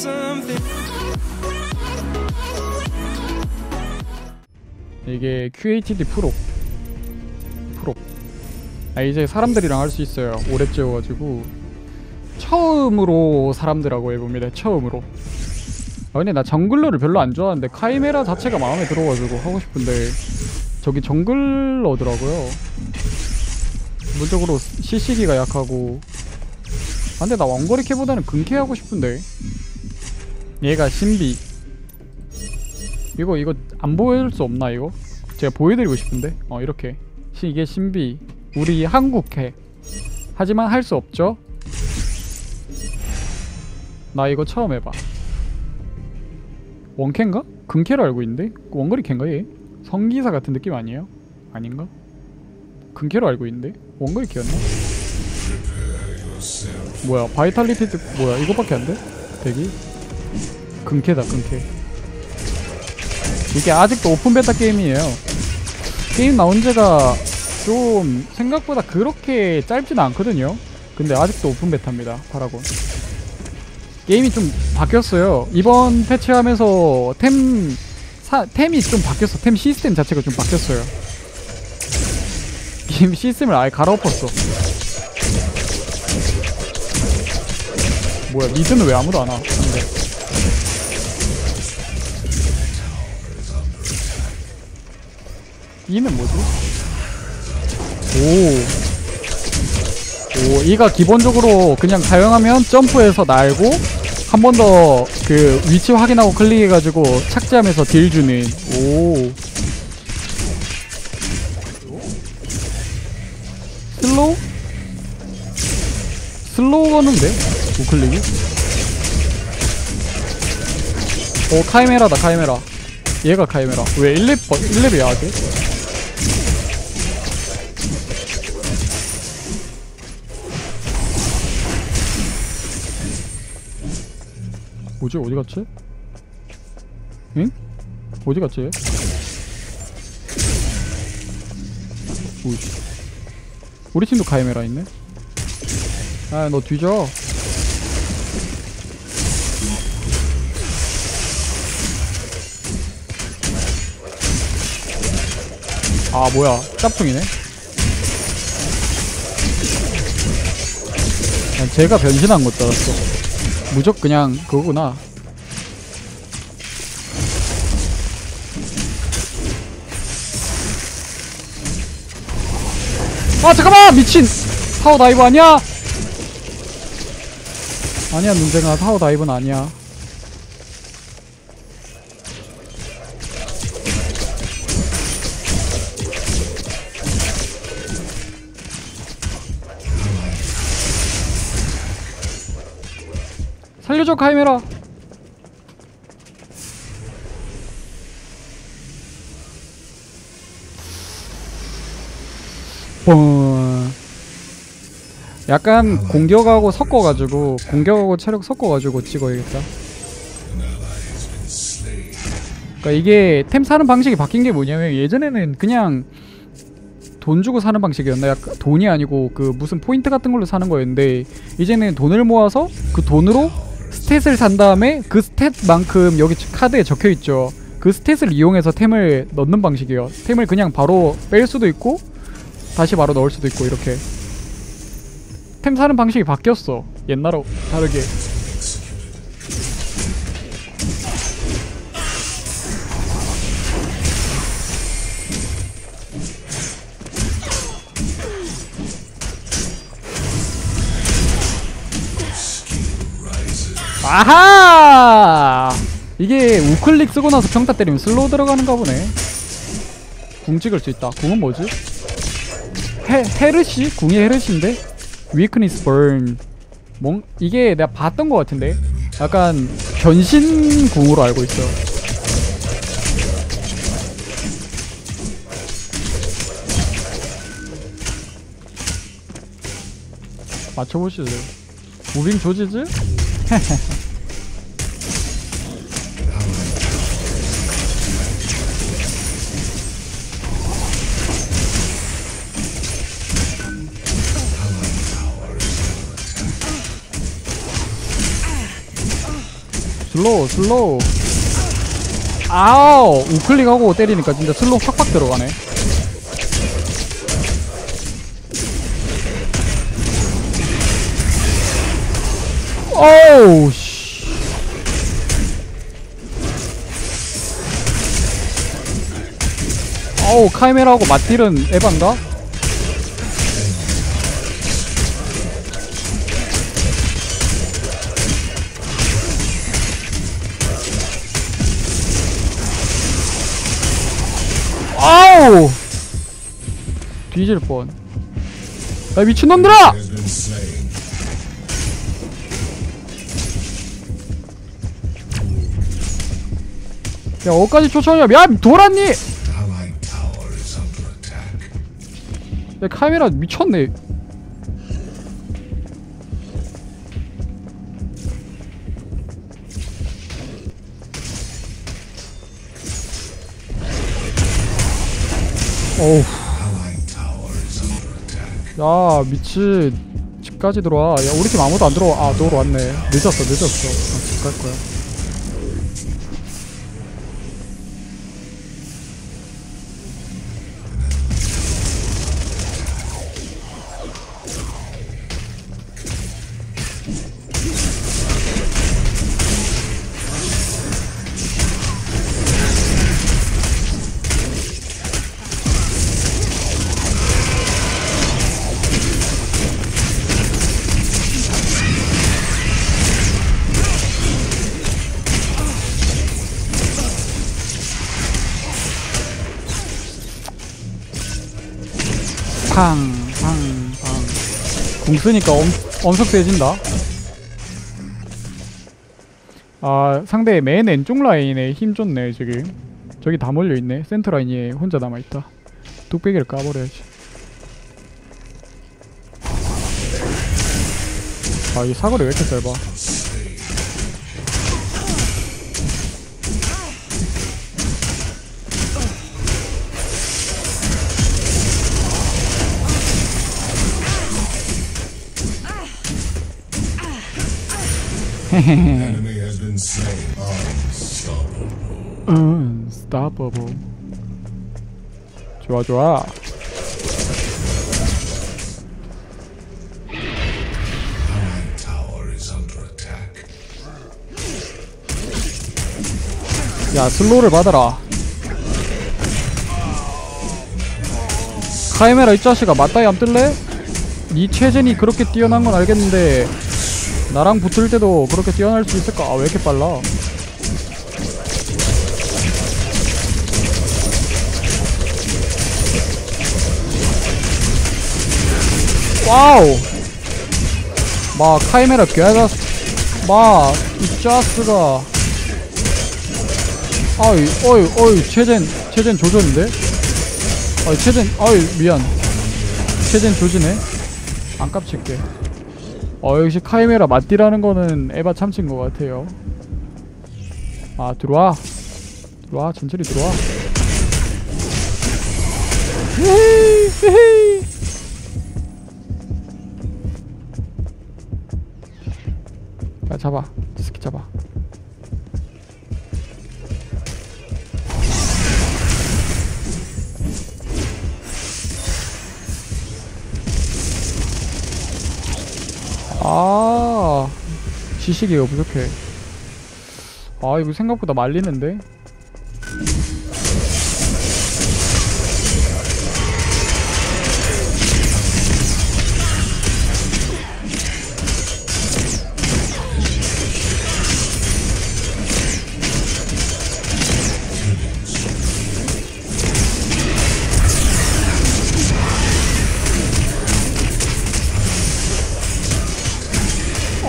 something. 이게 QATD 프로. 프로. 아 이제 사람들이랑 할 수 있어요. 오래 찍어가지고. 처음으로 사람들하고 해봅니다. 처음으로. 아 근데 나 정글러를 별로 안 좋아하는데 카이메라 자체가 마음에 들어가지고 하고 싶은데 저기 정글러더라고요. 기본적으로 CC기가 약하고. 아 근데 나 원거리 캐보다는 근캐 하고 싶은데 얘가 신비 이거 이거 안 보여줄 수 없나 이거? 제가 보여드리고 싶은데 어 이렇게 시, 이게 신비 우리 한국해 하지만 할 수 없죠 나 이거 처음 해봐 원캔가? 근캐로 알고 있는데? 원거리 캔가 얘? 성기사 같은 느낌 아니에요? 아닌가? 근캐로 알고 있는데? 원거리 캐였나? 뭐야 vitality 드 뭐야 이거밖에 안 돼? 대기? 근캐다 근캐 이게 아직도 open beta 게임이에요. 게임 나온 지가 좀 생각보다 그렇게 짧지는 않거든요. 근데 아직도 open beta입니다. 파라곤. 게임이 좀 바뀌었어요. 이번 패치하면서 템 사, 템이 좀 바뀌었어. 템 시스템 자체가 좀 바뀌었어요. 게임 시스템을 아예 갈아엎었어. 뭐야 미드는 왜 아무도 안 와? 근데. 이는 뭐지? 오. 오, 이가 기본적으로 그냥 사용하면 점프해서 날고 한 번 더 그 위치 확인하고 클릭해가지고 착지하면서 딜 주는 오. slow? slow 거는데? 우클릭이? 오 카이메라다 카이메라 얘가 카이메라 왜 1렙, 1렙이야 아직? 뭐지 어디 갔지? 응? 어디 갔지? 얘? 오이씨 우리 팀도 카이메라 있네 아 너 뒤져 아 뭐야 짭퉁이네 난 제가 변신한 것 같았어 무적 그냥 그거구나. 아 잠깐만! 미친! tower dive 아니야? 아니야 눈쟁아 tower dive는 아니야 살려줘 카이메라. 뻥 약간 공격하고 섞어가지고 공격하고 체력 섞어가지고 찍어야겠다. 그러니까 이게 템 사는 방식이 바뀐 게 뭐냐면 예전에는 그냥 돈 주고 사는 방식이었나? 약간 돈이 아니고 그 무슨 포인트 같은 걸로 사는 거였는데 이제는 돈을 모아서 그 돈으로 스탯을 산 다음에 그 스탯만큼 여기 카드에 적혀 있죠. 그 스탯을 이용해서 템을 넣는 방식이에요. 템을 그냥 바로 뺄 수도 있고 다시 바로 넣을 수도 있고 이렇게 템 사는 방식이 바뀌었어. 옛날하고 다르게. 아하! 이게 우클릭 쓰고 나서 평타 때리면 slow 들어가는가 보네. 궁 찍을 수 있다. 궁은 뭐지? 헤, 헤르시? 궁이 헤르시인데? weakness burn. 뭔, 이게 내가 봤던 것 같은데? 약간 변신 궁으로 알고 있어. 맞춰보시죠. 무빙 조지즈? 슬로우 슬로우. 아우 우클릭하고 때리니까 진짜 슬로우 확확 들어가네 어우 씨 어우 카이메라하고 맞딜은 에반가? 아우 뒤질 뻔. 야 미친놈들아! 야 어디까지 쫓아오냐? 야 돌았니? 야 카메라 미쳤네. 어우 Allied tower is under attack. 야 미친 집까지 들어와 야 우리 팀 아무도 안 들어와 아 너로 왔네 늦었어 늦었어 아, 집갈 거야 팡팡팡. 궁 쓰니까 엄, 엄청 세진다. 아 상대 맨 왼쪽 라인에 힘 좋네 지금 저기 다 몰려있네. 센터 라인에 혼자 남아있다. 뚝배기를 까버려야지. 아 이 사거리 왜 이렇게 짧아 Unstoppable. 좋아 좋아. 야 슬로우를 받아라 카이메라 이 자식아 맞다이 안 뜰래? 니 체젠이 그렇게 뛰어난 건 알겠는데 나랑 붙을 때도 그렇게 뛰어날 수 있을까? 아 왜 이렇게 빨라? 와우 마 카이메라 개가 마이 자스가 아이 어이 어이 체젠 체젠 조졌는데? 아이 체젠 아이 미안 체젠 조지네 안 깝칠게 어 역시 카이메라 맞디라는 거는 에바 참친 것 같아요. 아 들어와. 들어와 천천히 들어와. 야 잡아. 스키 잡아 아 지식이가 부족해 아 이거 생각보다 말리는데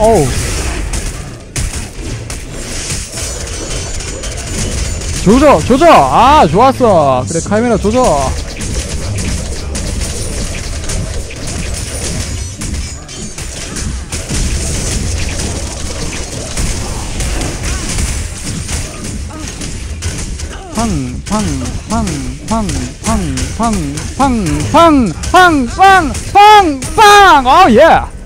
어우 조져 조져 아 좋았어 그래 카메라 조져 팡팡팡팡팡팡팡팡팡팡팡팡팡 어예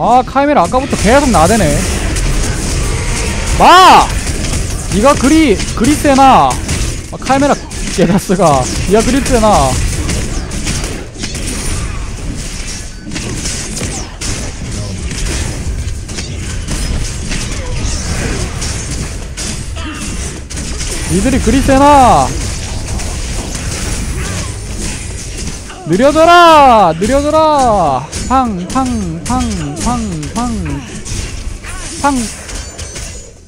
아 카이메라 아까부터 계속 나대네. 마! 니가 그리 그리 세나. 아, 카이메라 게다스가 니가 그리 세나. 니들이 그리 세나 느려져라! 느려져라! 팡 팡 팡 팡 팡 팡.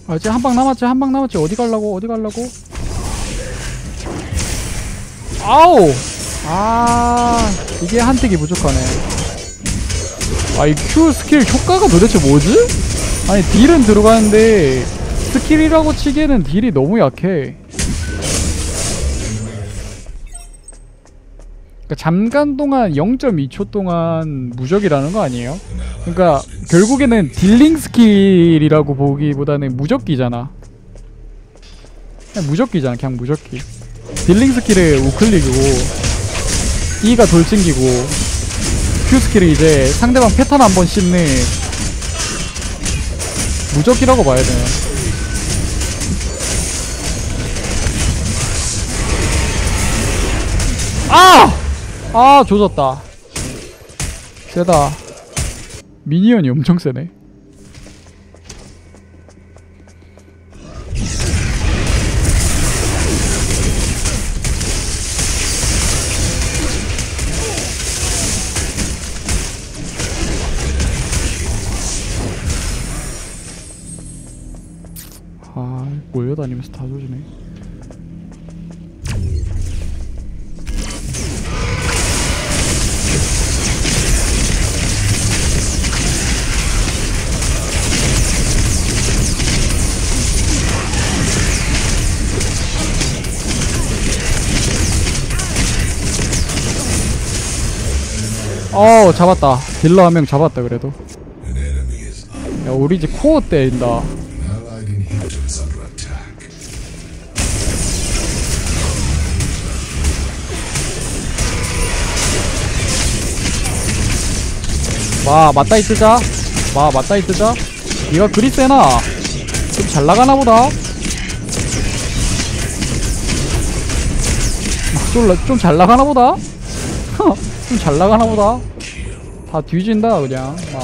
아 이제 한 방 남았지 한 방 남았지 어디 갈라고? 어디 갈라고? 아우 아 이게 한택이 부족하네. 아 이 Q skill 효과가 도대체 뭐지? 아니 deal은 들어가는데 skill이라고 치기에는 deal이 너무 약해 그러니까 잠깐 동안 0.2초 동안 무적이라는 거 아니에요? 그러니까 결국에는 dealing skill이라고 보기보다는 무적기잖아. 그냥 무적기잖아. 그냥 무적기. dealing skill은 우클릭이고 E가 돌진기고 Q 스킬은 이제 상대방 패턴 한 번 씹는 무적기라고 봐야 되네. 아! 아 조졌다. 세다. 미니언이 엄청 세네. 아 몰려다니면서 다 조지네 어 잡았다. 딜러 한 명 잡았다 그래도. 야 우리 집 코어 때린다. 마 맞다이 뜨자. 마 맞다이 뜨자. 니가 그리 세나 좀 잘 나가나 보다. 좀 잘 나가나 보다 좀 잘 나가나 보다. 다 뒤진다 그냥. 막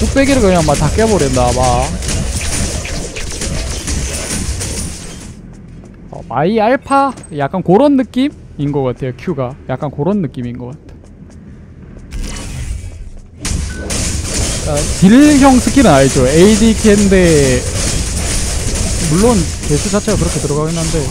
뚝배기를 그냥 막 다 깨버린다 막 어, 마이 알파? 약간 그런 느낌인 것 같아요 Q가. 약간 그런 느낌인 것 같아. 아, deal형 skill은 알죠. ADK인데. 물론 개수 자체가 그렇게 들어가긴 한데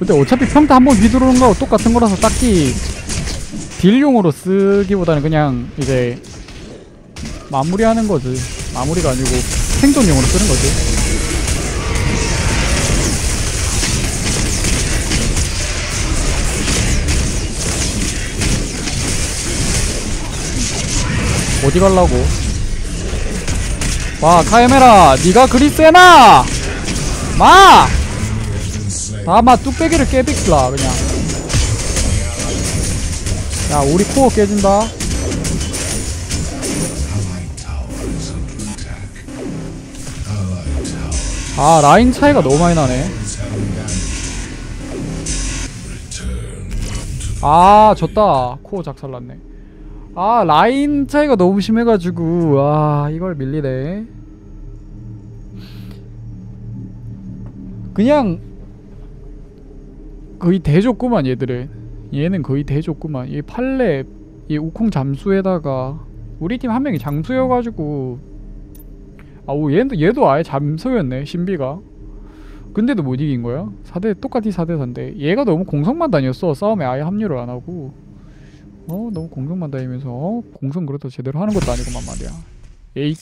근데 어차피 평타 한 번 휘두르는 거하고 똑같은 거라서 딱히 딜용으로 쓰기보다는 그냥 이제 마무리하는 거지. 마무리가 아니고 생존용으로 쓰는 거지. 어디 갈라고? 와 카에메라! 니가 그리 세나! 마! 아마 뚝배기를 깨빅라 그냥. 야 우리 코어 깨진다. 아 라인 차이가 너무 많이 나네. 아 졌다. 코어 작살났네. 아 라인 차이가 너무 심해가지고. 아 이걸 밀리네. 그냥 거의 대줬구만 얘들은 얘는 거의 대줬구만. 이 팔렙 이 우콩 잠수에다가 우리 팀 한 명이 잠수여가지고. 아우 얘도 얘도 아예 잠수였네 신비가. 근데도 못 이긴 거야? 4대 똑같이 4대 4인데. 얘가 너무 공성만 다녔어. 싸움에 아예 합류를 안 하고. 어 너무 공성만 다니면서 어? 공성 그렇다 제대로 하는 것도 아니고만 말이야. 에이